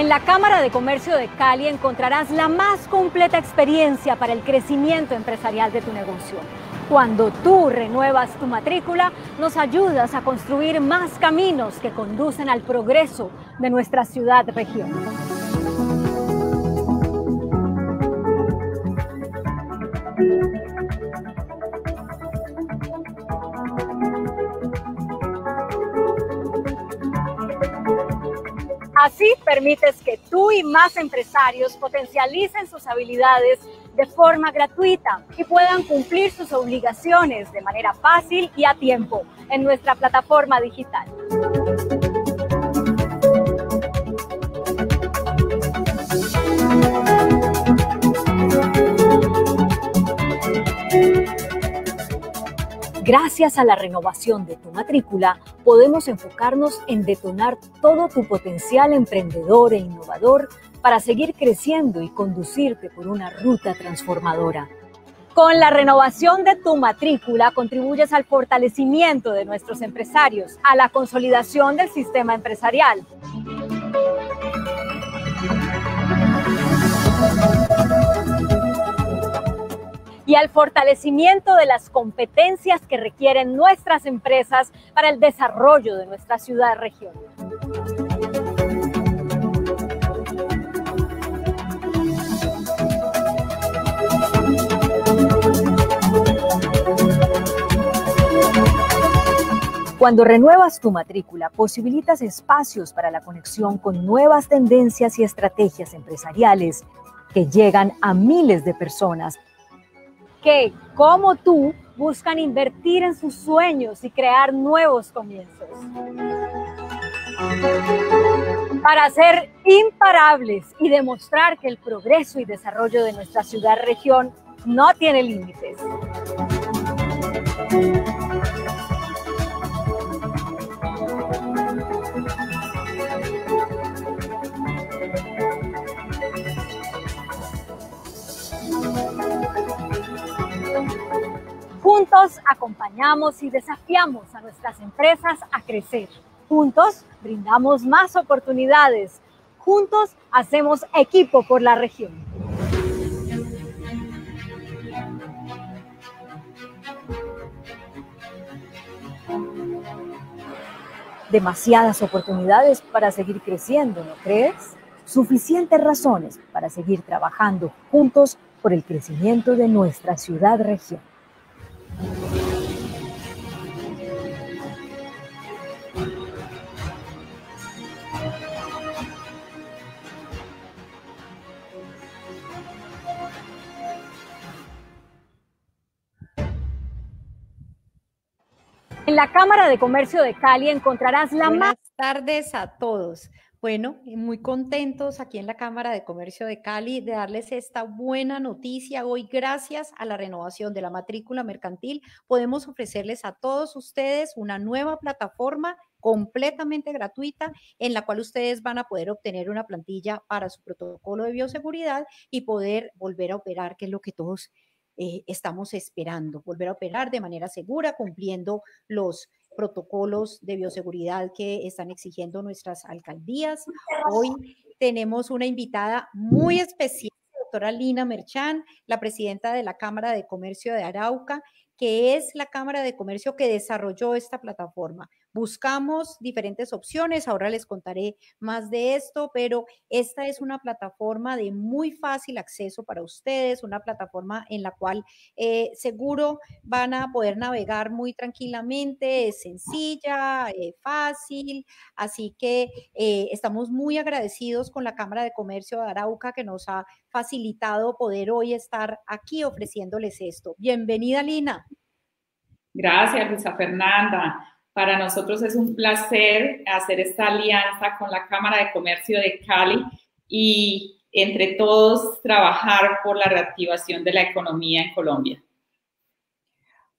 En la Cámara de Comercio de Cali encontrarás la más completa experiencia para el crecimiento empresarial de tu negocio. Cuando tú renuevas tu matrícula, nos ayudas a construir más caminos que conducen al progreso de nuestra ciudad-región. Así permites que tú y más empresarios potencialicen sus habilidades de forma gratuita y puedan cumplir sus obligaciones de manera fácil y a tiempo en nuestra plataforma digital. Gracias a la renovación de tu matrícula, podemos enfocarnos en detonar todo tu potencial emprendedor e innovador para seguir creciendo y conducirte por una ruta transformadora. Con la renovación de tu matrícula contribuyes al fortalecimiento de nuestros empresarios, a la consolidación del sistema empresarial y al fortalecimiento de las competencias que requieren nuestras empresas para el desarrollo de nuestra ciudad-región. Cuando renuevas tu matrícula, posibilitas espacios para la conexión con nuevas tendencias y estrategias empresariales que llegan a miles de personas que, como tú, buscan invertir en sus sueños y crear nuevos comienzos. Para ser imparables y demostrar que el progreso y desarrollo de nuestra ciudad-región no tiene límites. Juntos acompañamos y desafiamos a nuestras empresas a crecer. Juntos brindamos más oportunidades. Juntos hacemos equipo por la región. Demasiadas oportunidades para seguir creciendo, ¿no crees? Suficientes razones para seguir trabajando juntos por el crecimiento de nuestra ciudad-región. En la Cámara de Comercio de Cali encontrarás la Buenas tardes a todos. Bueno, muy contentos aquí en la Cámara de Comercio de Cali de darles esta buena noticia. Hoy, gracias a la renovación de la matrícula mercantil, podemos ofrecerles a todos ustedes una nueva plataforma completamente gratuita en la cual ustedes van a poder obtener una plantilla para su protocolo de bioseguridad y poder volver a operar, que es lo que todos eh, estamos esperando, volver a operar de manera segura, cumpliendo los protocolos de bioseguridad que están exigiendo nuestras alcaldías. Hoy tenemos una invitada muy especial, doctora Lina Merchán, la presidenta de la Cámara de Comercio de Arauca, que es la Cámara de Comercio que desarrolló esta plataforma. Buscamos diferentes opciones, ahora les contaré más de esto, pero esta es una plataforma de muy fácil acceso para ustedes, una plataforma en la cual eh, seguro van a poder navegar muy tranquilamente, es sencilla, eh, fácil, así que eh, estamos muy agradecidos con la Cámara de Comercio de Arauca que nos ha facilitado poder hoy estar aquí ofreciéndoles esto. Bienvenida, Lina. Gracias, Luisa Fernanda. Para nosotros es un placer hacer esta alianza con la Cámara de Comercio de Cali y entre todos trabajar por la reactivación de la economía en Colombia.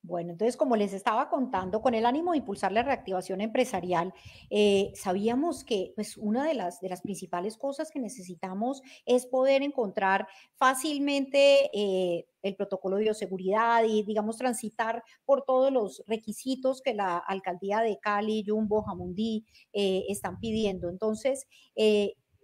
Bueno, entonces, como les estaba contando, con el ánimo de impulsar la reactivación empresarial, eh, sabíamos que pues, una de las, de las principales cosas que necesitamos es poder encontrar fácilmente eh, el protocolo de bioseguridad y, digamos, transitar por todos los requisitos que la alcaldía de Cali, Jumbo, Jamundí eh, están pidiendo. Entonces,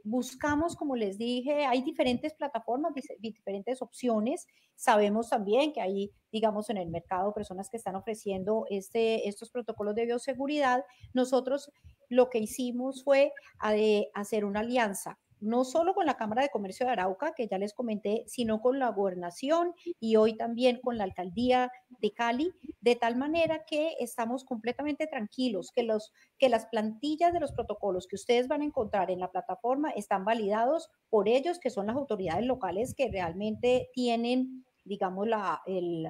buscamos, como les dije, hay diferentes plataformas, diferentes opciones. Sabemos también que hay, digamos, en el mercado personas que están ofreciendo este, estos protocolos de bioseguridad. Nosotros lo que hicimos fue eh, hacer una alianza no solo con la Cámara de Comercio de Arauca, que ya les comenté, sino con la gobernación y hoy también con la alcaldía de Cali, de tal manera que estamos completamente tranquilos, que, los, que las plantillas de los protocolos que ustedes van a encontrar en la plataforma están validados por ellos, que son las autoridades locales que realmente tienen, digamos, la, el,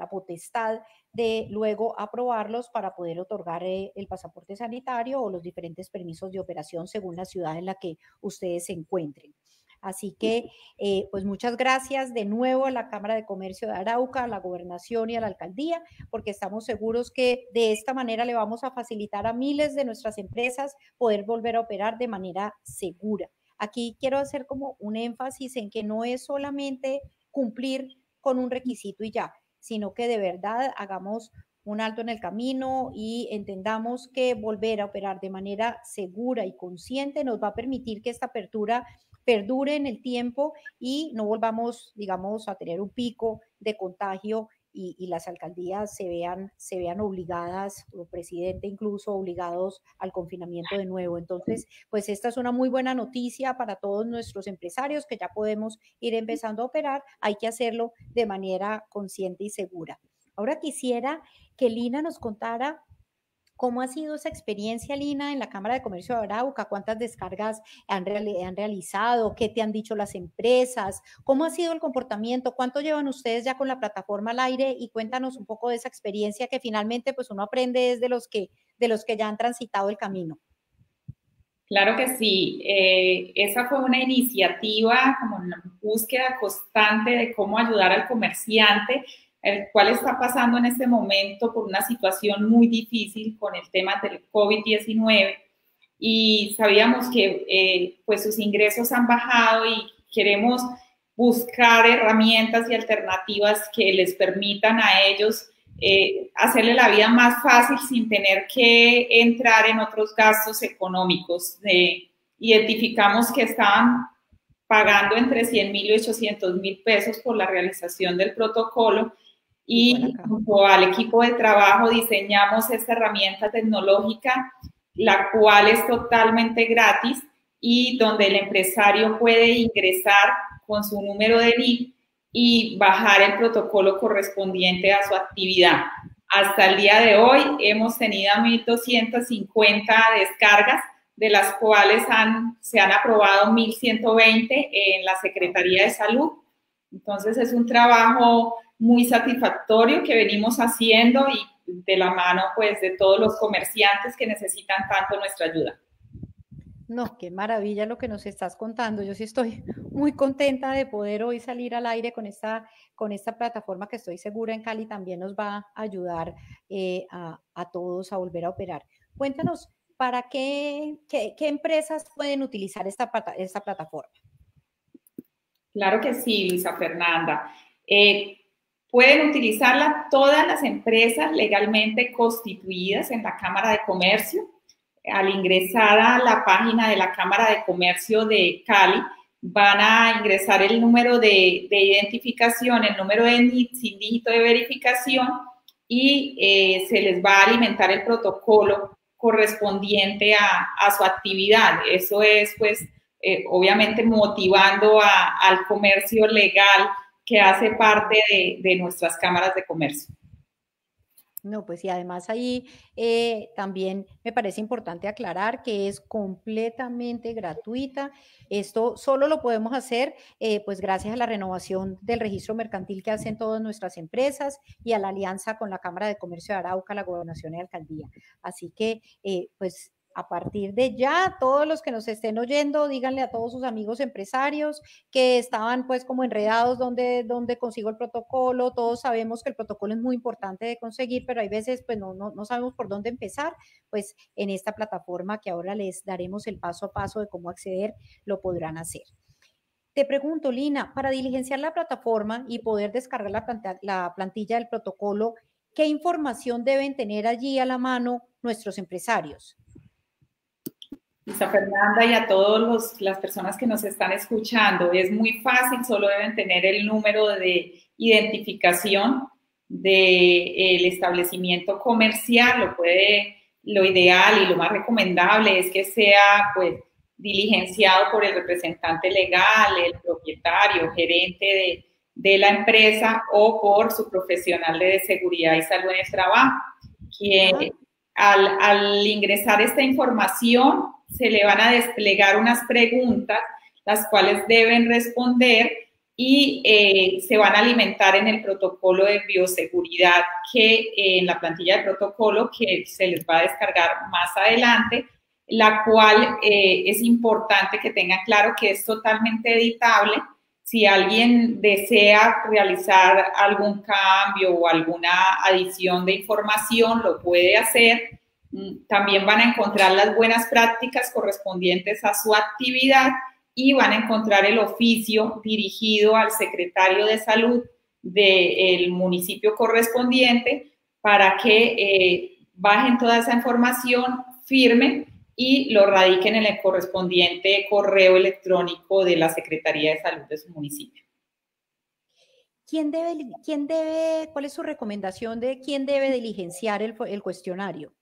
la potestad de luego aprobarlos para poder otorgar eh, el pasaporte sanitario o los diferentes permisos de operación según la ciudad en la que ustedes se encuentren. Así que, eh, pues muchas gracias de nuevo a la Cámara de Comercio de Arauca, a la gobernación y a la alcaldía, porque estamos seguros que de esta manera le vamos a facilitar a miles de nuestras empresas poder volver a operar de manera segura. Aquí quiero hacer como un énfasis en que no es solamente cumplir con un requisito y ya, sino que de verdad hagamos un alto en el camino y entendamos que volver a operar de manera segura y consciente nos va a permitir que esta apertura perdure en el tiempo y no volvamos, digamos, a tener un pico de contagio y, las alcaldías se vean, se vean obligadas, o presidente incluso obligados al confinamiento de nuevo. Entonces, pues esta es una muy buena noticia para todos nuestros empresarios que ya podemos ir empezando a operar. Hay que hacerlo de manera consciente y segura. Ahora quisiera que Lina nos contara ¿Cómo ha sido esa experiencia, Lina, en la Cámara de Comercio de Arauca? ¿Cuántas descargas han, realizado? ¿Qué te han dicho las empresas? ¿Cómo ha sido el comportamiento? ¿Cuánto llevan ustedes ya con la plataforma al aire? Y cuéntanos un poco de esa experiencia que finalmente pues uno aprende es de los que, de los que ya han transitado el camino. Claro que sí. Eh, esa fue una iniciativa como una búsqueda constante de cómo ayudar al comerciante el cual está pasando en este momento por una situación muy difícil con el tema del COVID-19 y sabíamos que eh, pues sus ingresos han bajado y queremos buscar herramientas y alternativas que les permitan a ellos eh, hacerle la vida más fácil sin tener que entrar en otros gastos económicos. identificamos que estaban pagando entre 100 mil y 800 mil pesos por la realización del protocolo y junto al equipo de trabajo diseñamos esta herramienta tecnológica, la cual es totalmente gratis y donde el empresario puede ingresar con su número de NIP y bajar el protocolo correspondiente a su actividad. Hasta el día de hoy hemos tenido 1.250 descargas, de las cuales han, se han aprobado 1.120 en la Secretaría de Salud. Entonces es un trabajo muy satisfactorio que venimos haciendo y de la mano pues de todos los comerciantes que necesitan tanto nuestra ayuda. No, qué maravilla lo que nos estás contando. Yo sí estoy muy contenta de poder hoy salir al aire con esta, con esta plataforma que estoy segura en Cali también nos va a ayudar eh, a, todos a volver a operar. Cuéntanos, ¿para qué, qué, empresas pueden utilizar esta, esta plataforma? Claro que sí, Luisa Fernanda. Eh, Pueden utilizarla todas las empresas legalmente constituidas en la Cámara de Comercio. Al ingresar a la página de la Cámara de Comercio de Cali, van a ingresar el número de, identificación, el número de sin dígito de verificación y eh, se les va a alimentar el protocolo correspondiente a, su actividad. Eso es, pues, eh, obviamente motivando al comercio legal que hace parte de, nuestras cámaras de comercio. No, pues y además ahí eh, también me parece importante aclarar que es completamente gratuita. Esto solo lo podemos hacer eh, pues gracias a la renovación del registro mercantil que hacen todas nuestras empresas y a la alianza con la Cámara de Comercio de Arauca, la Gobernación y Alcaldía. Así que eh, pues a partir de ya, todos los que nos estén oyendo, díganle a todos sus amigos empresarios que estaban pues como enredados donde, donde consigo el protocolo. Todos sabemos que el protocolo es muy importante de conseguir, pero hay veces pues no, no, no sabemos por dónde empezar. Pues en esta plataforma que ahora les daremos el paso a paso de cómo acceder, lo podrán hacer. Te pregunto, Lina, para diligenciar la plataforma y poder descargar la, la plantilla del protocolo, ¿qué información deben tener allí a la mano nuestros empresarios? Luisa Fernanda y a todas las personas que nos están escuchando, es muy fácil, solo deben tener el número de identificación del establecimiento comercial, lo puede, lo ideal y lo más recomendable es que sea pues diligenciado por el representante legal, el propietario, gerente de, de la empresa o por su profesional de seguridad y salud en el trabajo, quien al, al ingresar esta información se le van a desplegar unas preguntas, las cuales deben responder y eh, se van a alimentar en el protocolo de bioseguridad que eh, en la plantilla de protocolo que se les va a descargar más adelante, la cual eh, es importante que tengan claro que es totalmente editable. Si alguien desea realizar algún cambio o alguna adición de información, lo puede hacer. Mm, también van a encontrar las buenas prácticas correspondientes a su actividad y van a encontrar el oficio dirigido al secretario de salud del municipio correspondiente para que eh, bajen toda esa información, firmen y lo radiquen en el correspondiente correo electrónico de la Secretaría de Salud de su municipio. ¿Quién debe, quién debe cuál es su recomendación de quién debe diligenciar el, el cuestionario?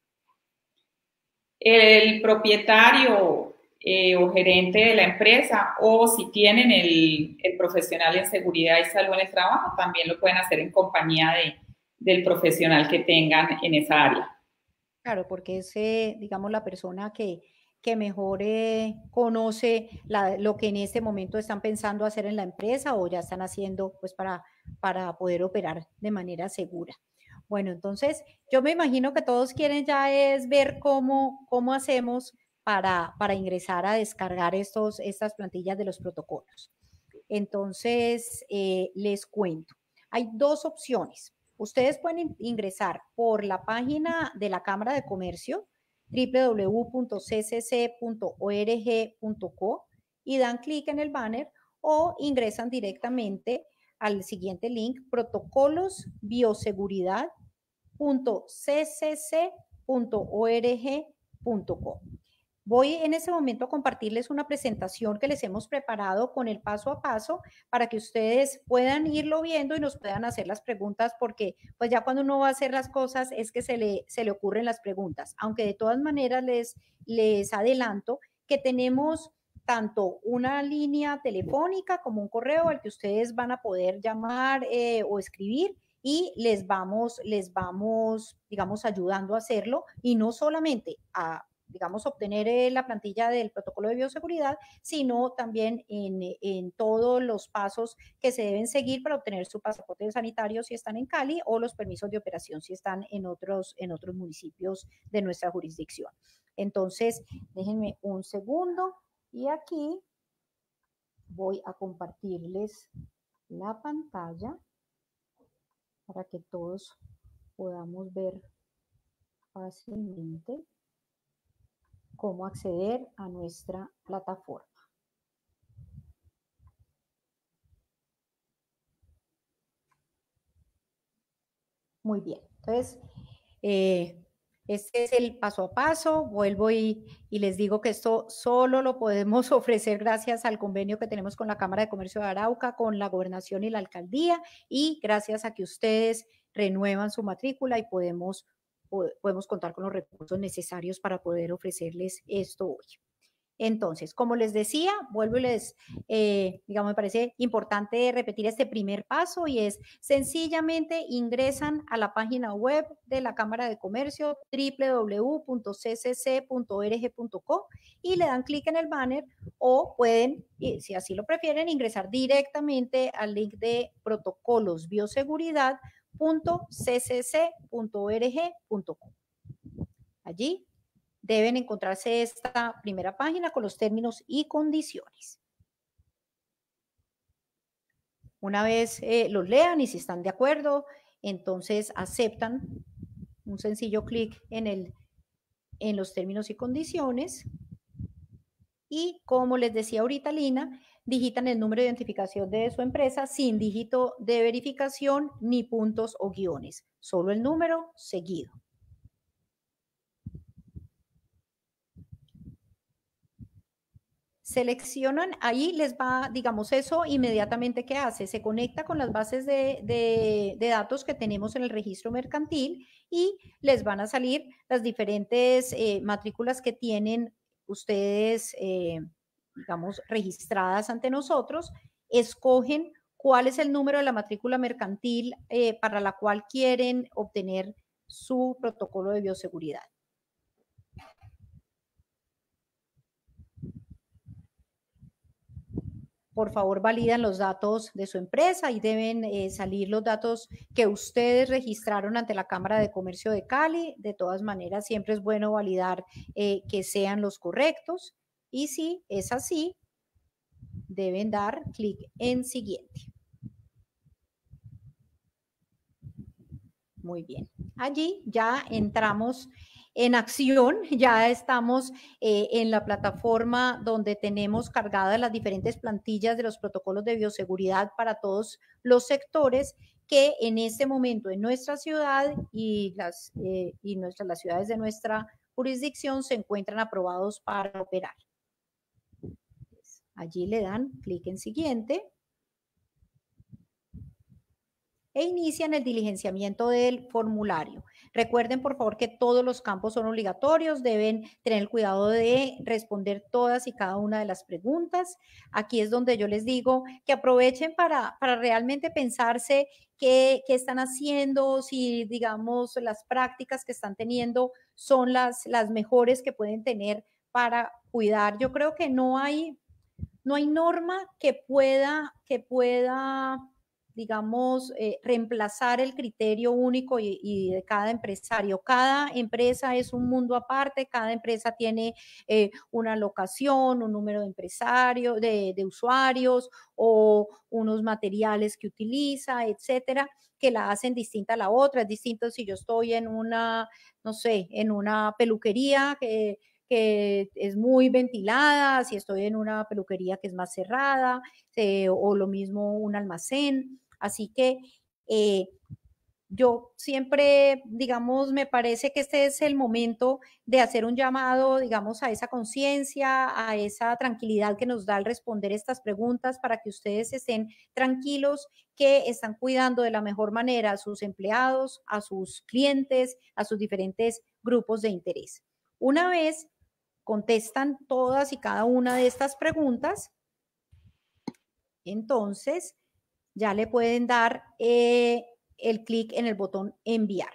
El propietario eh, o gerente de la empresa o si tienen el, profesional en seguridad y salud en el trabajo, también lo pueden hacer en compañía de, del profesional que tengan en esa área. Claro, porque es, digamos, la persona que, que mejor conoce la, lo que en este momento están pensando hacer en la empresa o ya están haciendo pues para, para poder operar de manera segura. Bueno, entonces yo me imagino que todos quieren ya es ver cómo, cómo hacemos para, ingresar a descargar estos, estas plantillas de los protocolos. Entonces, eh, les cuento. Hay dos opciones. Ustedes pueden ingresar por la página de la Cámara de Comercio, www.ccc.org.co, y dan clic en el banner o ingresan directamente al siguiente link, protocolosbioseguridad.ccc.org.co. Voy en ese momento a compartirles una presentación que les hemos preparado con el paso a paso para que ustedes puedan irlo viendo y nos puedan hacer las preguntas porque pues ya cuando uno va a hacer las cosas es que se le, se le ocurren las preguntas. Aunque de todas maneras les, les adelanto que tenemos tanto una línea telefónica como un correo al que ustedes van a poder llamar eh, o escribir y les vamos, les vamos, digamos, ayudando a hacerlo y no solamente a digamos, obtener eh, la plantilla del protocolo de bioseguridad, sino también en, en, todos los pasos que se deben seguir para obtener su pasaporte sanitario si están en Cali o los permisos de operación si están en otros, en otros municipios de nuestra jurisdicción. Entonces, déjenme un segundo y aquí voy a compartirles la pantalla para que todos podamos ver fácilmente cómo acceder a nuestra plataforma. Muy bien, entonces, eh, este es el paso a paso. Vuelvo y, les digo que esto solo lo podemos ofrecer gracias al convenio que tenemos con la Cámara de Comercio de Arauca, con la gobernación y la alcaldía, y gracias a que ustedes renuevan su matrícula y podemos podemos contar con los recursos necesarios para poder ofrecerles esto hoy. Entonces, como les decía, vuelvo y les, eh, digamos, me parece importante repetir este primer paso y es sencillamente ingresan a la página web de la Cámara de Comercio www.ccc.org.co y le dan clic en el banner o pueden, si así lo prefieren, ingresar directamente al link de protocolos bioseguridad www.ccc.org.com. Allí deben encontrarse esta primera página con los términos y condiciones. Una vez eh, los lean y si están de acuerdo, entonces aceptan un sencillo clic en, en los términos y condiciones. Y como les decía ahorita Lina, digitan el número de identificación de su empresa sin dígito de verificación ni puntos o guiones, solo el número seguido. Seleccionan, ahí les va, digamos, eso inmediatamente ¿qué hace? Se conecta con las bases de, datos que tenemos en el registro mercantil y les van a salir las diferentes eh, matrículas que tienen ustedes, eh, digamos, registradas ante nosotros. Escogen cuál es el número de la matrícula mercantil eh, para la cual quieren obtener su protocolo de bioseguridad. Por favor validan los datos de su empresa y deben eh, salir los datos que ustedes registraron ante la Cámara de Comercio de Cali. De todas maneras, siempre es bueno validar eh, que sean los correctos y si es así, deben dar clic en siguiente. Muy bien. Allí ya entramos en acción. Ya estamos eh, en la plataforma donde tenemos cargadas las diferentes plantillas de los protocolos de bioseguridad para todos los sectores que en este momento en nuestra ciudad y las, eh, y las ciudades de nuestra jurisdicción se encuentran aprobados para operar. Allí le dan clic en siguiente e inician el diligenciamiento del formulario. Recuerden, por favor, que todos los campos son obligatorios, deben tener el cuidado de responder todas y cada una de las preguntas. Aquí es donde yo les digo que aprovechen para, para realmente pensarse qué, qué están haciendo, si, digamos, las prácticas que están teniendo son las, las mejores que pueden tener para cuidar. Yo creo que no hay, no hay norma que pueda, que pueda digamos, eh, reemplazar el criterio único y, de cada empresario. Cada empresa es un mundo aparte, cada empresa tiene eh, una locación, un número de empresarios, de, usuarios o unos materiales que utiliza, etcétera, que la hacen distinta a la otra. Es distinto si yo estoy en una, no sé, en una peluquería que que es muy ventilada, si estoy en una peluquería que es más cerrada, eh, o lo mismo un almacén. Así que eh, yo siempre, digamos, me parece que este es el momento de hacer un llamado, digamos, a esa conciencia, a esa tranquilidad que nos da al responder estas preguntas para que ustedes estén tranquilos que están cuidando de la mejor manera a sus empleados, a sus clientes, a sus diferentes grupos de interés. Una vez contestan todas y cada una de estas preguntas, entonces ya le pueden dar eh, el clic en el botón enviar.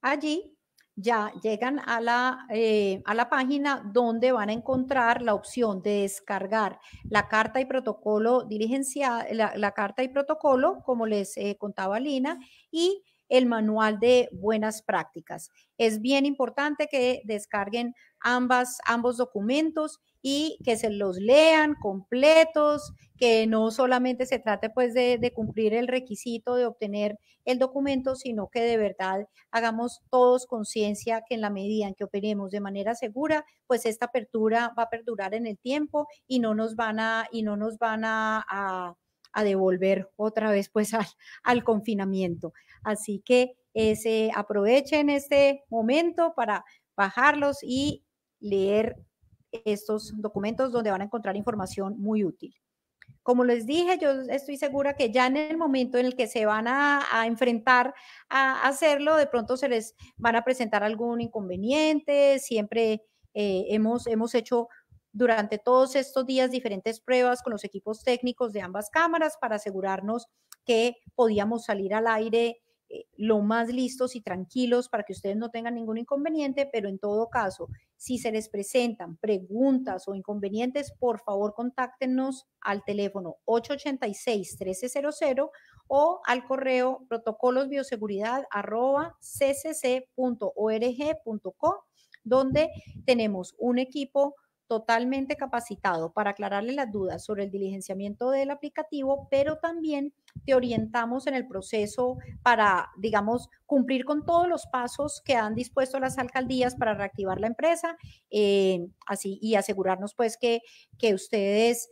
Allí ya llegan a la, eh, a la página donde van a encontrar la opción de descargar la carta y protocolo diligenciada, la, carta y protocolo, como les eh, contaba Lina, y el manual de buenas prácticas. Es bien importante que descarguen ambas, ambos documentos y que se los lean completos, que no solamente se trate pues de, de, cumplir el requisito de obtener el documento, sino que de verdad hagamos todos conciencia que en la medida en que operemos de manera segura, pues esta apertura va a perdurar en el tiempo y no nos van a, y no nos van a, a, a devolver otra vez pues al, al confinamiento. Así que ese, aprovechen este momento para bajarlos y leer estos documentos donde van a encontrar información muy útil. Como les dije, yo estoy segura que ya en el momento en el que se van a, enfrentar a hacerlo, de pronto se les van a presentar algún inconveniente. Siempre eh, hemos, hemos hecho durante todos estos días diferentes pruebas con los equipos técnicos de ambas cámaras para asegurarnos que podíamos salir al aire eh, lo más listos y tranquilos para que ustedes no tengan ningún inconveniente, pero en todo caso, si se les presentan preguntas o inconvenientes, por favor contáctenos al teléfono 886-1300 o al correo protocolosbioseguridad.ccc.org.co, donde tenemos un equipo totalmente capacitado para aclararle las dudas sobre el diligenciamiento del aplicativo, pero también te orientamos en el proceso para, digamos, cumplir con todos los pasos que han dispuesto las alcaldías para reactivar la empresa, eh, así y asegurarnos pues que, que ustedes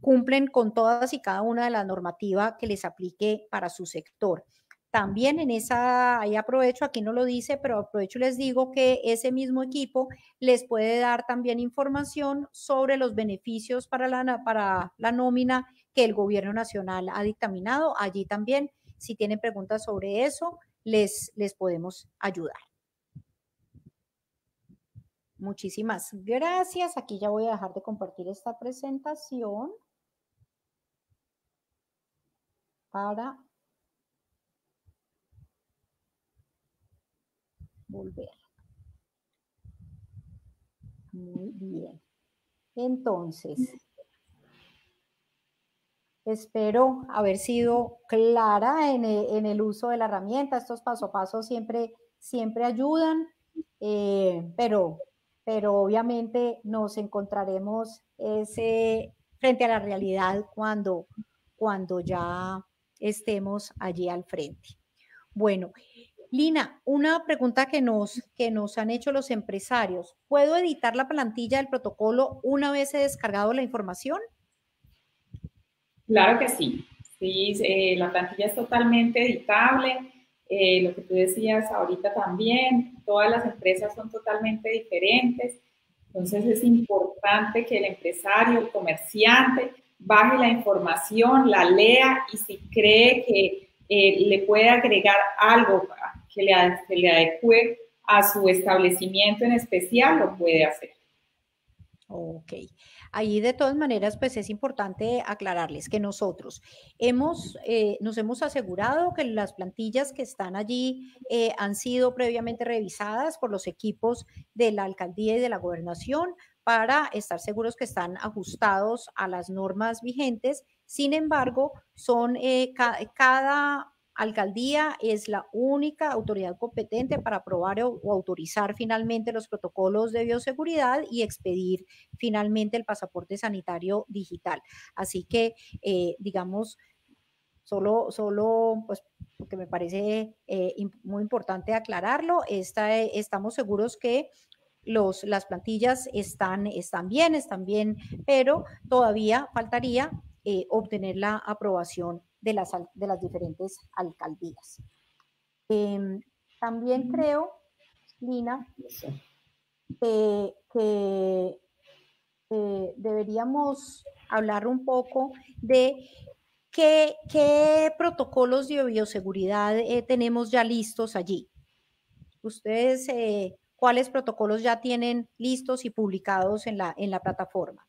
cumplen con todas y cada una de las normativas que les aplique para su sector. También en esa, ahí aprovecho, aquí no lo dice, pero aprovecho y les digo que ese mismo equipo les puede dar también información sobre los beneficios para la, para la nómina que el gobierno nacional ha dictaminado. Allí también, si tienen preguntas sobre eso, les, les podemos ayudar. Muchísimas gracias. Aquí ya voy a dejar de compartir esta presentación para volver. Muy bien. Entonces, espero haber sido clara en el, uso de la herramienta. Estos paso a paso siempre, siempre ayudan, eh, pero, pero obviamente nos encontraremos ese, frente a la realidad cuando, cuando ya estemos allí al frente. Bueno, Lina, una pregunta que nos, que nos han hecho los empresarios. ¿Puedo editar la plantilla del protocolo una vez he descargado la información? Claro que sí. Sí, eh, la plantilla es totalmente editable. Eh, lo que tú decías ahorita también, todas las empresas son totalmente diferentes. Entonces es importante que el empresario, el comerciante, baje la información, la lea y si cree que eh, le puede agregar algo que le, que le adecue a su establecimiento en especial, lo puede hacer. Ok. Ahí de todas maneras, pues es importante aclararles que nosotros hemos, eh, nos hemos asegurado que las plantillas que están allí eh, han sido previamente revisadas por los equipos de la alcaldía y de la gobernación para estar seguros que están ajustados a las normas vigentes. Sin embargo, son eh, cada alcaldía es la única autoridad competente para aprobar o, autorizar finalmente los protocolos de bioseguridad y expedir finalmente el pasaporte sanitario digital. Así que, eh, digamos, solo, solo, pues, porque me parece eh, muy importante aclararlo, estamos seguros que los, las plantillas están, están bien, están bien, pero todavía faltaría eh, obtener la aprobación de las, de las diferentes alcaldías. Em, también creo, Lina, que deberíamos hablar un poco de qué, qué protocolos de bioseguridad eh, tenemos ya listos allí. Ustedes, eh, ¿cuáles protocolos ya tienen listos y publicados en la, en la plataforma?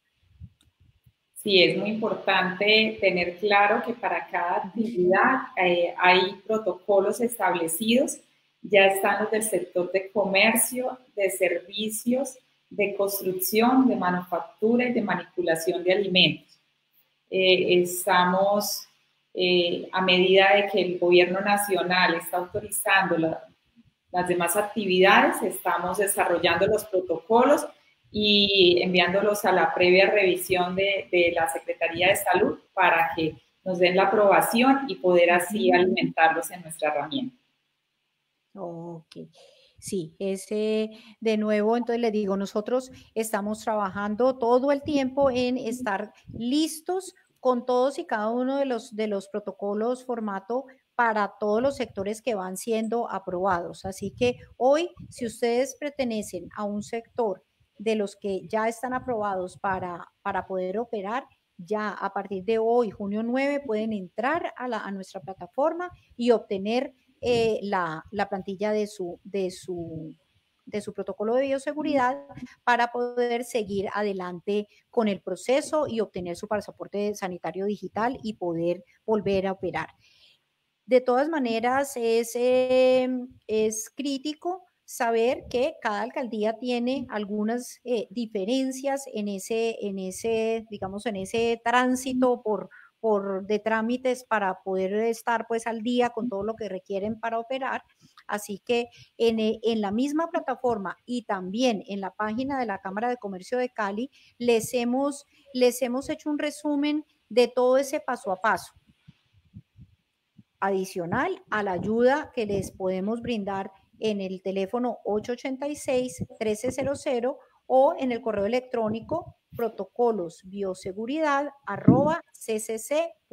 Sí es muy importante tener claro que para cada actividad eh, hay protocolos establecidos, ya están los del sector de comercio, de servicios, de construcción, de manufactura y de manipulación de alimentos. Eh, estamos, eh, a medida de que el gobierno nacional está autorizando las demás actividades, estamos desarrollando los protocolos y enviándolos a la previa revisión de, de, la Secretaría de Salud para que nos den la aprobación y poder así alimentarlos en nuestra herramienta. Ok. Sí, ese de nuevo, entonces le digo, nosotros estamos trabajando todo el tiempo en estar listos con todos y cada uno de los, de los protocolos formato para todos los sectores que van siendo aprobados. Así que hoy, si ustedes pertenecen a un sector de los que ya están aprobados para, para poder operar, ya a partir de hoy, junio 9, pueden entrar a, la, a nuestra plataforma y obtener eh, la, la, plantilla de su, de, su, de su protocolo de bioseguridad para poder seguir adelante con el proceso y obtener su pasaporte sanitario digital y poder volver a operar. De todas maneras, es, eh, es crítico saber que cada alcaldía tiene algunas eh, diferencias en ese, en ese, digamos, en ese tránsito por, por de trámites para poder estar pues al día con todo lo que requieren para operar. Así que en, eh, en, la misma plataforma y también en la página de la Cámara de Comercio de Cali, les hemos, les hemos hecho un resumen de todo ese paso a paso. Adicional a la ayuda que les podemos brindar en el teléfono 886-1300 o en el correo electrónico protocolos bioseguridad arroba ccc.org.co.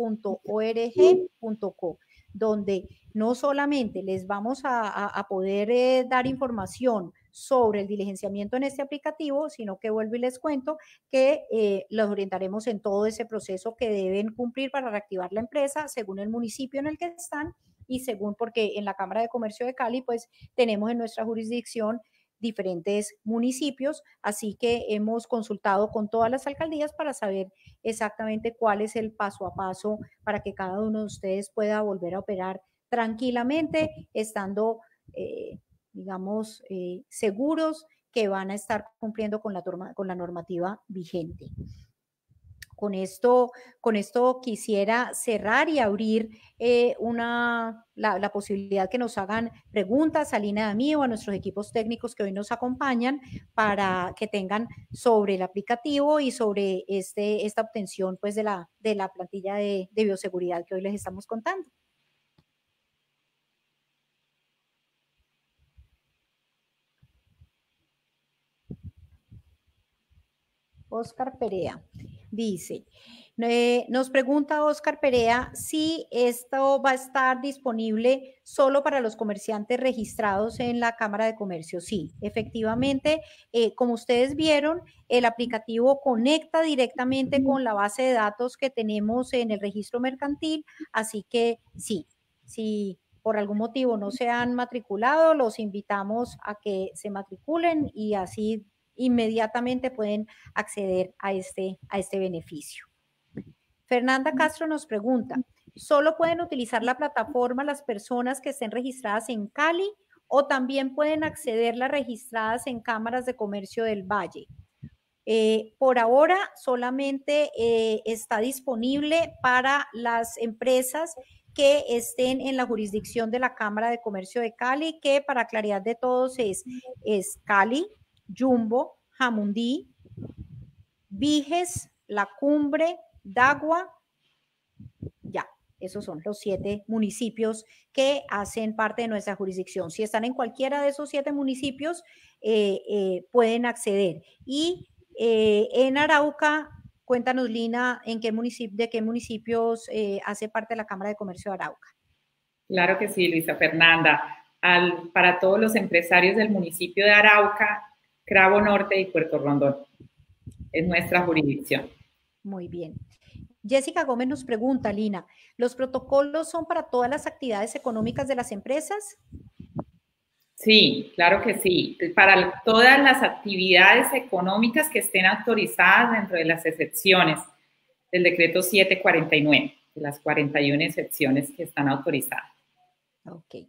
donde no solamente les vamos a, poder eh, dar información sobre el diligenciamiento en este aplicativo, sino que vuelvo y les cuento que eh, los orientaremos en todo ese proceso que deben cumplir para reactivar la empresa según el municipio en el que están y según porque en la Cámara de Comercio de Cali pues tenemos en nuestra jurisdicción diferentes municipios, así que hemos consultado con todas las alcaldías para saber exactamente cuál es el paso a paso para que cada uno de ustedes pueda volver a operar tranquilamente, estando, eh, digamos, eh, seguros que van a estar cumpliendo con la, con la normativa vigente. Con esto, con esto quisiera cerrar y abrir eh, una, la, posibilidad que nos hagan preguntas a Lina a mí o a nuestros equipos técnicos que hoy nos acompañan para que tengan sobre el aplicativo y sobre este, esta obtención pues, de, la, de la plantilla de, de bioseguridad que hoy les estamos contando. Oscar Perea. Dice, eh, nos pregunta Oscar Perea si esto va a estar disponible solo para los comerciantes registrados en la Cámara de Comercio. Sí, efectivamente, eh, como ustedes vieron, el aplicativo conecta directamente con la base de datos que tenemos en el registro mercantil, así que sí, si por algún motivo no se han matriculado, los invitamos a que se matriculen y así inmediatamente pueden acceder a este, a este beneficio. Fernanda Castro nos pregunta, ¿solo pueden utilizar la plataforma las personas que estén registradas en Cali o también pueden acceder las registradas en cámaras de comercio del Valle? Eh, por ahora solamente eh, está disponible para las empresas que estén en la jurisdicción de la Cámara de Comercio de Cali, que para claridad de todos es, es Cali, Jumbo, Jamundí, Viges, La Cumbre, Dagua, ya, esos son los siete municipios que hacen parte de nuestra jurisdicción. Si están en cualquiera de esos siete municipios, eh, eh, pueden acceder. Y eh, en Arauca, cuéntanos, Lina, ¿en qué municipio, de qué municipios hace parte la Cámara de Comercio de Arauca. Claro que sí, Luisa Fernanda. para todos los empresarios del municipio de Arauca, Cravo Norte y Puerto Rondón. Es nuestra jurisdicción. Muy bien. Jessica Gómez nos pregunta, Lina, ¿los protocolos son para todas las actividades económicas de las empresas? Sí, claro que sí. Para todas las actividades económicas que estén autorizadas dentro de las excepciones del decreto 749, de las 41 excepciones que están autorizadas. Ok,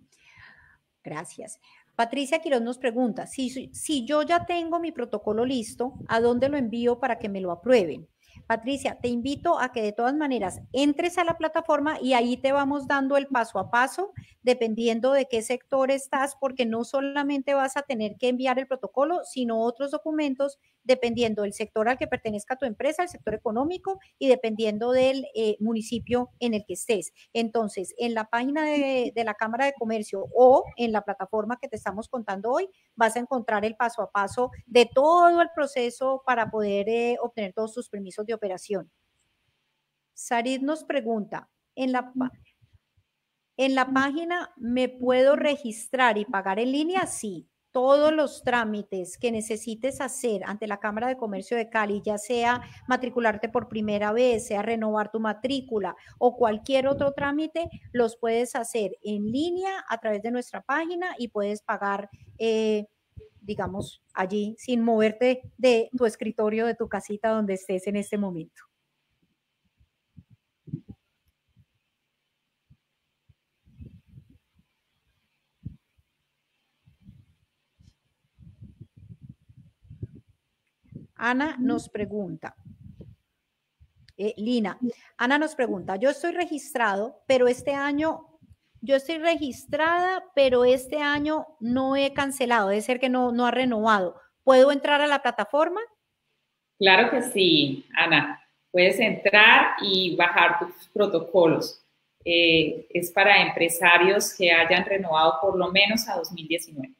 gracias. Patricia Quiroz nos pregunta, si, si yo ya tengo mi protocolo listo, ¿a dónde lo envío para que me lo aprueben? Patricia, te invito a que de todas maneras entres a la plataforma y ahí te vamos dando el paso a paso, dependiendo de qué sector estás, porque no solamente vas a tener que enviar el protocolo, sino otros documentos, dependiendo del sector al que pertenezca tu empresa, el sector económico y dependiendo del eh, municipio en el que estés. Entonces, en la página de, la Cámara de Comercio o en la plataforma que te estamos contando hoy, vas a encontrar el paso a paso de todo el proceso para poder eh, obtener todos tus permisos de operación. Sarid nos pregunta, en la, en la página me puedo registrar y pagar en línea, sí. Todos los trámites que necesites hacer ante la Cámara de Comercio de Cali, ya sea matricularte por primera vez, sea renovar tu matrícula o cualquier otro trámite, los puedes hacer en línea a través de nuestra página y puedes pagar eh, digamos, allí sin moverte de tu escritorio, de tu casita donde estés en este momento. Ana nos pregunta, eh, Lina, Ana nos pregunta, yo estoy registrado, pero este año yo estoy registrada, pero este año no he cancelado, debe ser que no, no ha renovado. ¿Puedo entrar a la plataforma? Claro que sí, Ana. Puedes entrar y bajar tus protocolos. Eh, es para empresarios que hayan renovado por lo menos a 2019.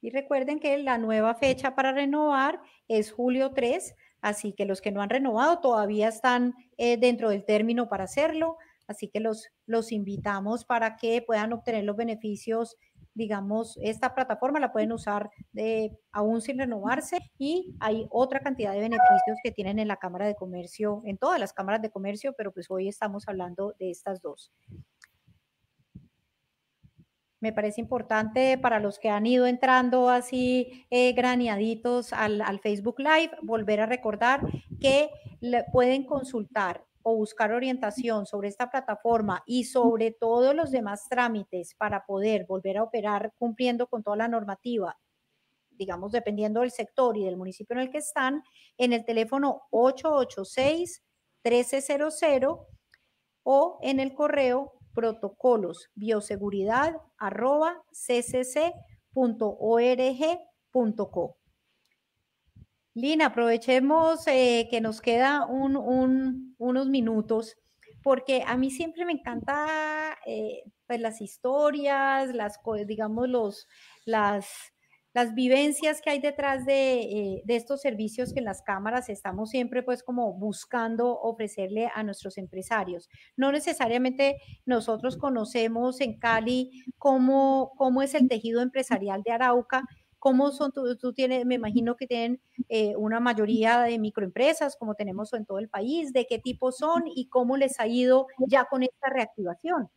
Y recuerden que la nueva fecha para renovar es julio 3 Así que los que no han renovado todavía están eh, dentro del término para hacerlo. Así que los, los invitamos para que puedan obtener los beneficios digamos, esta plataforma la pueden usar de, aún sin renovarse y hay otra cantidad de beneficios que tienen en la Cámara de Comercio, en todas las cámaras de comercio, pero pues hoy estamos hablando de estas dos. Me parece importante para los que han ido entrando así eh, graneaditos al, Facebook Live, volver a recordar que pueden consultar o buscar orientación sobre esta plataforma y sobre todos los demás trámites para poder volver a operar cumpliendo con toda la normativa, digamos, dependiendo del sector y del municipio en el que están, en el teléfono 886-1300 o en el correo protocolos bioseguridad arroba ccc.org.co. Lina, aprovechemos eh, que nos queda unos minutos, porque a mí siempre me encanta eh, pues las historias, las, digamos, los, las, las vivencias que hay detrás de, eh, de, estos servicios que en las cámaras estamos siempre pues como buscando ofrecerle a nuestros empresarios. No necesariamente nosotros conocemos en Cali cómo, cómo es el tejido empresarial de Arauca, ¿Cómo son, tú, tú tienes, me imagino que tienen eh, una mayoría de microempresas, como tenemos en todo el país, de qué tipo son y cómo les ha ido ya con esta reactivación?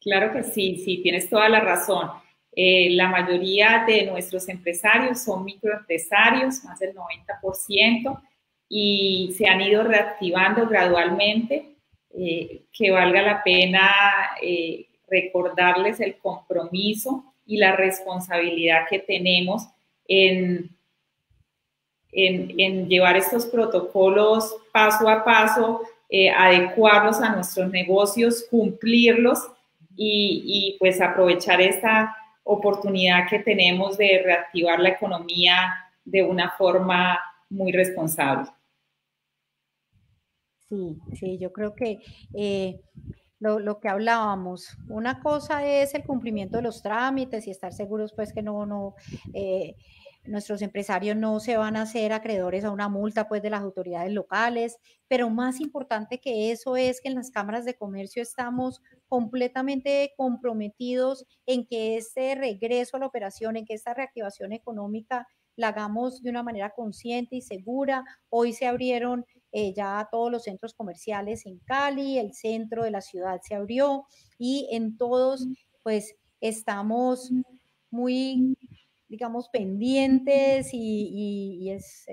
Claro que sí, sí, tienes toda la razón. Eh, la mayoría de nuestros empresarios son microempresarios, más del 90%, y se han ido reactivando gradualmente. Eh, que valga la pena recordarles el compromiso y la responsabilidad que tenemos en, en, llevar estos protocolos paso a paso, eh, adecuarlos a nuestros negocios, cumplirlos y, y pues aprovechar esta oportunidad que tenemos de reactivar la economía de una forma muy responsable. Sí, sí, yo creo que eh, lo, que hablábamos. Una cosa es el cumplimiento de los trámites y estar seguros pues que no, no, eh, nuestros empresarios no se van a hacer acreedores a una multa pues de las autoridades locales, pero más importante que eso es que en las cámaras de comercio estamos completamente comprometidos en que este regreso a la operación, en que esta reactivación económica la hagamos de una manera consciente y segura. Hoy se abrieron eh, ya todos los centros comerciales en Cali, el centro de la ciudad se abrió y en todos pues estamos muy digamos, pendientes y, es,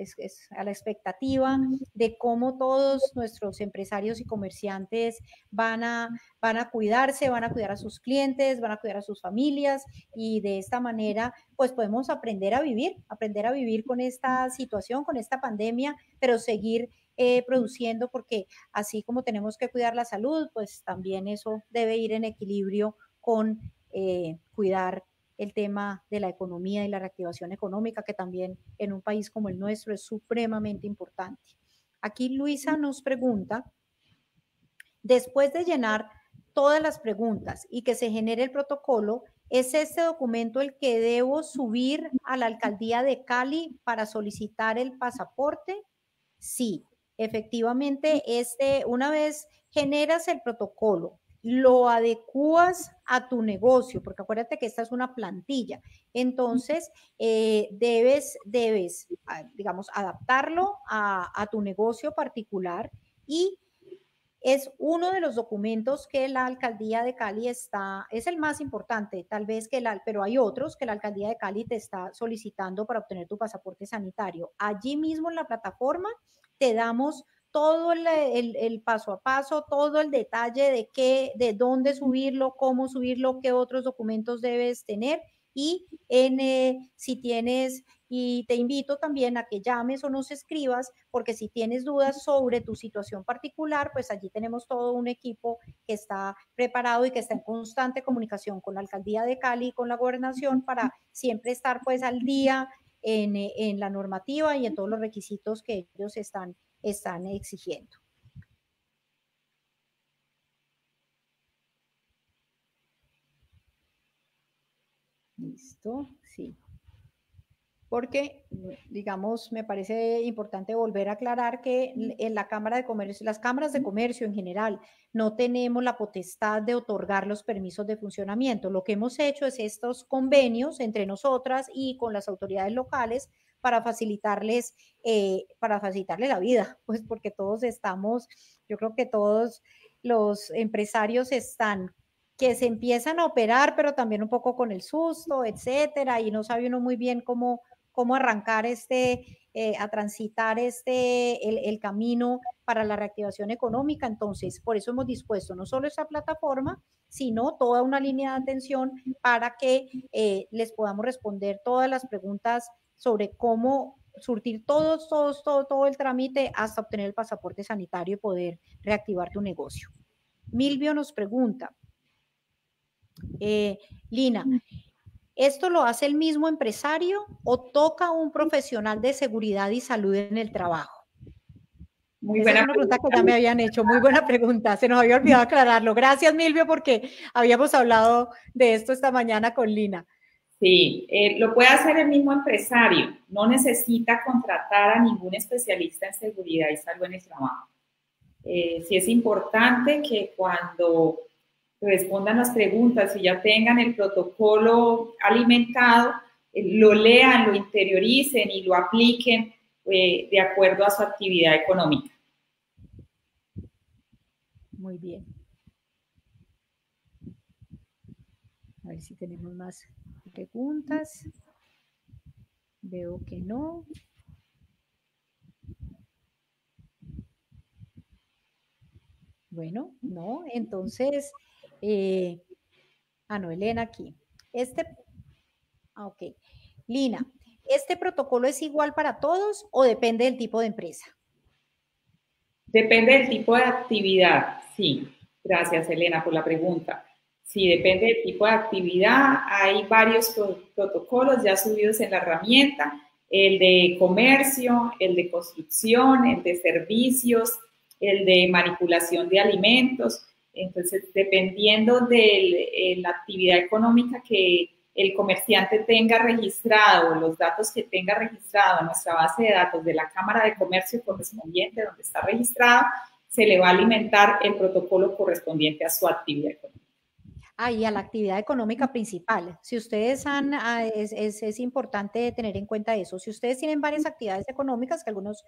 a la expectativa de cómo todos nuestros empresarios y comerciantes van a, van a cuidarse, van a cuidar a sus clientes, van a cuidar a sus familias y de esta manera pues podemos aprender a vivir, aprender a vivir con esta situación, con esta pandemia, pero seguir eh, produciendo porque así como tenemos que cuidar la salud, pues también eso debe ir en equilibrio con eh, cuidar el tema de la economía y la reactivación económica, que también en un país como el nuestro es supremamente importante. Aquí Luisa nos pregunta, después de llenar todas las preguntas y que se genere el protocolo, ¿es este documento el que debo subir a la alcaldía de Cali para solicitar el pasaporte? Sí, efectivamente, este, una vez generas el protocolo, lo adecuas a tu negocio, porque acuérdate que esta es una plantilla. Entonces, eh, debes, debes, ah, digamos, adaptarlo a, a, tu negocio particular y es uno de los documentos que la alcaldía de Cali está, es el más importante, tal vez que la, pero hay otros que la alcaldía de Cali te está solicitando para obtener tu pasaporte sanitario. Allí mismo en la plataforma te damos todo el, paso a paso, todo el detalle de qué, de dónde subirlo, cómo subirlo, qué otros documentos debes tener. Y en, eh, si tienes, y te invito también a que llames o nos escribas, porque si tienes dudas sobre tu situación particular, pues allí tenemos todo un equipo que está preparado y que está en constante comunicación con la alcaldía de Cali y con la gobernación para siempre estar pues al día en, en la normativa y en todos los requisitos que ellos están están exigiendo. Listo, sí. porque, digamos, me parece importante volver a aclarar que en la Cámara de Comercio, las cámaras de comercio en general, no tenemos la potestad de otorgar los permisos de funcionamiento. Lo que hemos hecho es estos convenios entre nosotras y con las autoridades locales para facilitarles, eh, para facilitarles la vida, pues porque todos estamos, yo creo que todos los empresarios están que se empiezan a operar, pero también un poco con el susto, etcétera, y no sabe uno muy bien cómo, cómo arrancar este, eh, a transitar este, el, camino para la reactivación económica. Entonces, por eso hemos dispuesto no solo esa plataforma, sino toda una línea de atención para que eh, les podamos responder todas las preguntas sobre cómo surtir todos, todos, todo, todo el trámite hasta obtener el pasaporte sanitario y poder reactivar tu negocio. Milvio nos pregunta, eh, Lina, ¿Esto lo hace el mismo empresario o toca un profesional de seguridad y salud en el trabajo? Muy buena pregunta. que ya me habían hecho. Muy buena pregunta. Se nos había olvidado aclararlo. Gracias, Milvio, porque habíamos hablado de esto esta mañana con Lina. Sí, eh, lo puede hacer el mismo empresario. No necesita contratar a ningún especialista en seguridad y salud en el trabajo. Eh, sí es importante que cuando respondan las preguntas y ya tengan el protocolo alimentado, eh, lo lean, lo interioricen y lo apliquen eh, de acuerdo a su actividad económica. Muy bien. A ver si tenemos más preguntas. Veo que no. Bueno, no, entonces eh, ah, no, Elena aquí. Este, ah, ok. Lina, ¿este protocolo es igual para todos o depende del tipo de empresa? Depende del tipo de actividad, sí. Gracias, Elena, por la pregunta. Sí, depende del tipo de actividad. Hay varios protocolos ya subidos en la herramienta, el de comercio, el de construcción, el de servicios, el de manipulación de alimentos. Entonces, dependiendo de eh, la actividad económica que el comerciante tenga registrado, los datos que tenga registrado en nuestra base de datos de la Cámara de Comercio correspondiente donde está registrado, se le va a alimentar el protocolo correspondiente a su actividad económica ahí a la actividad económica principal. Si ustedes han, ah, es, es, importante tener en cuenta eso. Si ustedes tienen varias actividades económicas, que algunos,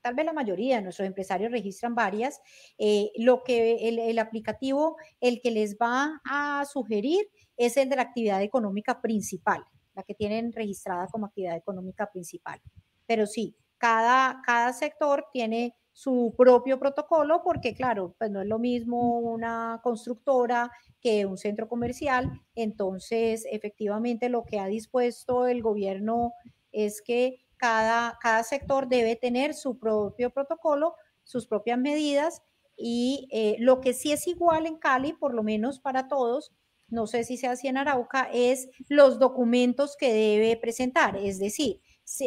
tal vez la mayoría de nuestros empresarios registran varias, eh, lo que el, el aplicativo, el que les va a sugerir es el de la actividad económica principal, la que tienen registrada como actividad económica principal. Pero sí, cada, cada sector tiene su propio protocolo, porque claro, pues no es lo mismo una constructora que un centro comercial. Entonces, efectivamente, lo que ha dispuesto el gobierno es que cada, cada sector debe tener su propio protocolo, sus propias medidas y eh, lo que sí es igual en Cali, por lo menos para todos, no sé si sea así en Arauca, es los documentos que debe presentar. Es decir,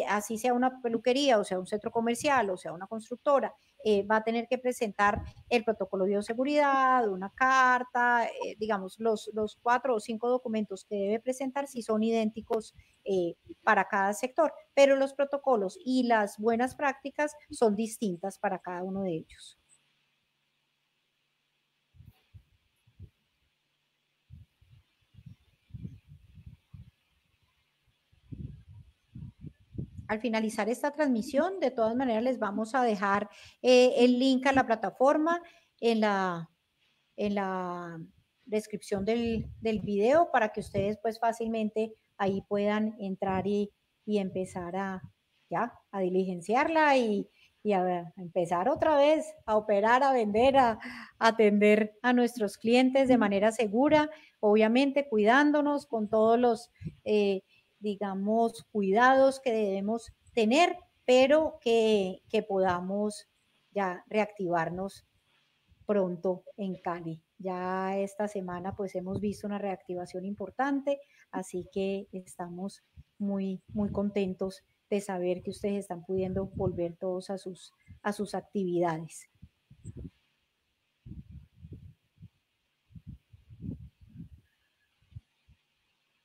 así sea una peluquería, o sea un centro comercial, o sea una constructora, eh, va a tener que presentar el protocolo de bioseguridad, una carta, eh, digamos, los, los, cuatro o cinco documentos que debe presentar si son idénticos eh, para cada sector, pero los protocolos y las buenas prácticas son distintas para cada uno de ellos. Al finalizar esta transmisión, de todas maneras les vamos a dejar eh, el link a la plataforma en la, en la descripción del, del, video para que ustedes pues fácilmente ahí puedan entrar y, y empezar a, ya, a diligenciarla y, y a, empezar otra vez a operar, a vender, a, atender a nuestros clientes de manera segura, obviamente cuidándonos con todos los... Eh, digamos, cuidados que debemos tener, pero que, podamos ya reactivarnos pronto en Cali. Ya esta semana pues hemos visto una reactivación importante, así que estamos muy, muy contentos de saber que ustedes están pudiendo volver todos a sus, a sus actividades.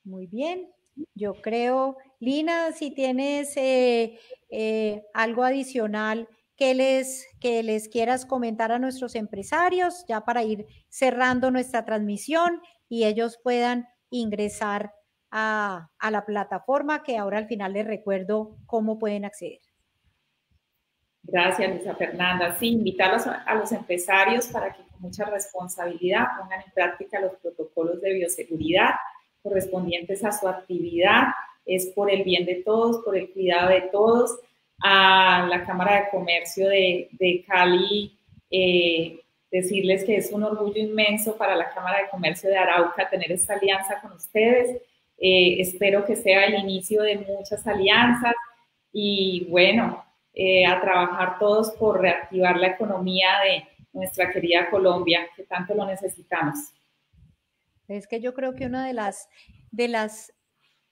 Muy bien, Yo creo, Lina, si tienes eh, eh, algo adicional que les, que les quieras comentar a nuestros empresarios, ya para ir cerrando nuestra transmisión y ellos puedan ingresar a, a la plataforma que ahora al final les recuerdo cómo pueden acceder. Gracias, Luisa Fernanda. Sí, invitarlos a los empresarios para que con mucha responsabilidad pongan en práctica los protocolos de bioseguridad correspondientes a su actividad. Es por el bien de todos, por el cuidado de todos. A la Cámara de Comercio de, de Cali, eh, decirles que es un orgullo inmenso para la Cámara de Comercio de Arauca tener esta alianza con ustedes. Eh, espero que sea el inicio de muchas alianzas y bueno, eh, a trabajar todos por reactivar la economía de nuestra querida Colombia, que tanto lo necesitamos. Es que yo creo que una de las, de las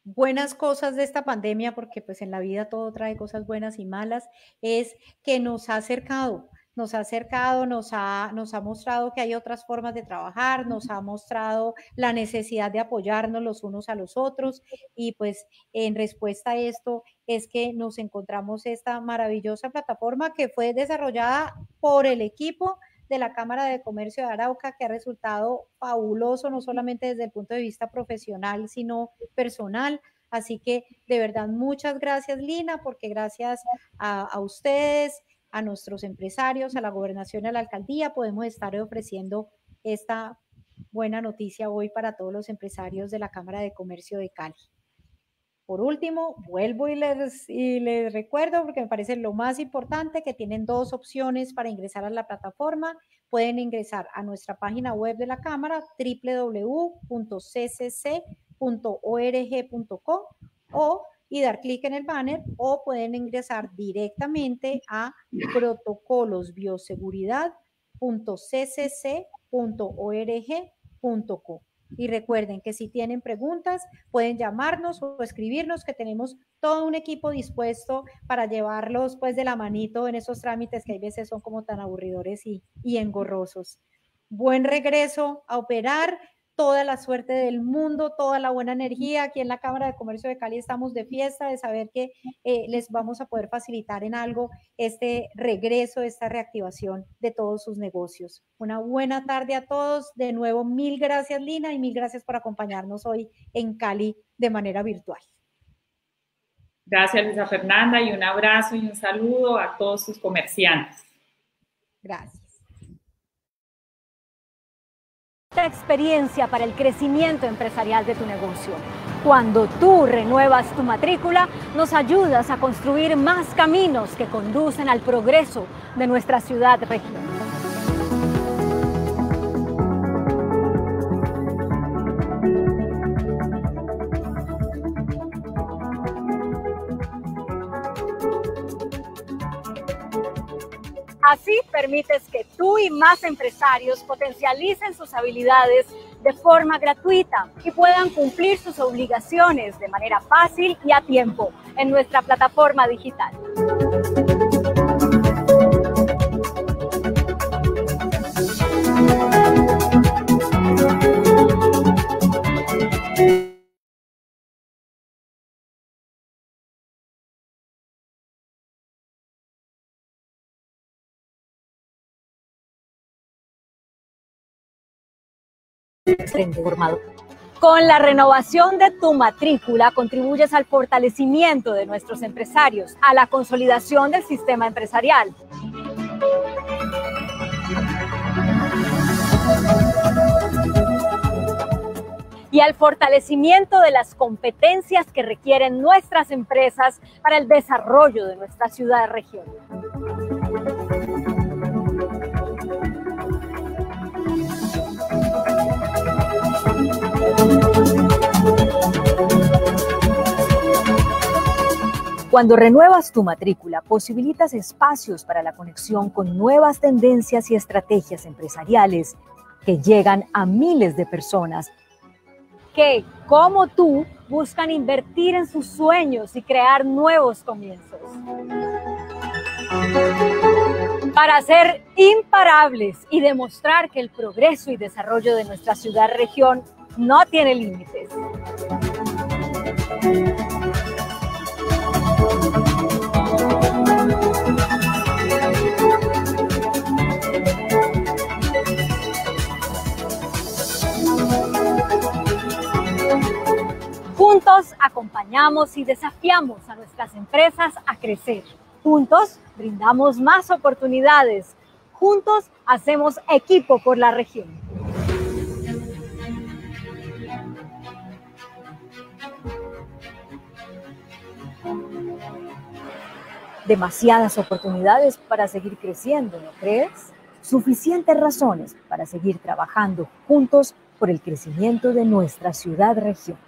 buenas cosas de esta pandemia, porque pues en la vida todo trae cosas buenas y malas, es que nos ha acercado, nos ha acercado, nos ha, nos ha mostrado que hay otras formas de trabajar, nos ha mostrado la necesidad de apoyarnos los unos a los otros. Y pues en respuesta a esto es que nos encontramos esta maravillosa plataforma que fue desarrollada por el equipo de la Cámara de Comercio de Arauca, que ha resultado fabuloso, no solamente desde el punto de vista profesional, sino personal. Así que de verdad, muchas gracias, Lina, porque gracias a, ustedes, a nuestros empresarios, a la gobernación a la alcaldía, podemos estar ofreciendo esta buena noticia hoy para todos los empresarios de la Cámara de Comercio de Cali. Por último, vuelvo y les, y les recuerdo, porque me parece lo más importante, que tienen dos opciones para ingresar a la plataforma. Pueden ingresar a nuestra página web de la Cámara, www.ccc.org.co o y dar clic en el banner o pueden ingresar directamente a protocolosbioseguridad.ccc.org.co. Y recuerden que si tienen preguntas, pueden llamarnos o escribirnos, que tenemos todo un equipo dispuesto para llevarlos pues de la manito en esos trámites que a veces son como tan aburridores y, y engorrosos. Buen regreso a operar toda la suerte del mundo, toda la buena energía. Aquí en la Cámara de Comercio de Cali estamos de fiesta, de saber que eh, les vamos a poder facilitar en algo este regreso, esta reactivación de todos sus negocios. Una buena tarde a todos. De nuevo, mil gracias, Lina, y mil gracias por acompañarnos hoy en Cali de manera virtual. Gracias, Luisa Fernanda, y un abrazo y un saludo a todos sus comerciantes. Gracias experiencia para el crecimiento empresarial de tu negocio. Cuando tú renuevas tu matrícula, nos ayudas a construir más caminos que conducen al progreso de nuestra ciudad-región. Así permites que tú y más empresarios potencialicen sus habilidades de forma gratuita y puedan cumplir sus obligaciones de manera fácil y a tiempo en nuestra plataforma digital. Con la renovación de tu matrícula contribuyes al fortalecimiento de nuestros empresarios, a la consolidación del sistema empresarial. y al fortalecimiento de las competencias que requieren nuestras empresas para el desarrollo de nuestra ciudad-región. Cuando renuevas tu matrícula, posibilitas espacios para la conexión con nuevas tendencias y estrategias empresariales que llegan a miles de personas que, como tú, buscan invertir en sus sueños y crear nuevos comienzos. Para ser imparables y demostrar que el progreso y desarrollo de nuestra ciudad-región no tiene límites. Juntos acompañamos y desafiamos a nuestras empresas a crecer. Juntos brindamos más oportunidades. Juntos hacemos equipo por la región. Demasiadas oportunidades para seguir creciendo, ¿no crees? Suficientes razones para seguir trabajando juntos por el crecimiento de nuestra ciudad-región.